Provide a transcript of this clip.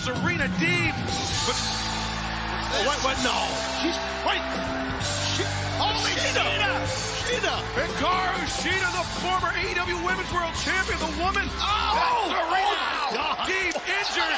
Serena Deeb. But, oh, what, what, no. She's, wait. She, oh, holy Shida. Shida. Hikaru Shida, the former AEW Women's World Champion, the woman. Oh, Serena oh, Deeb injured.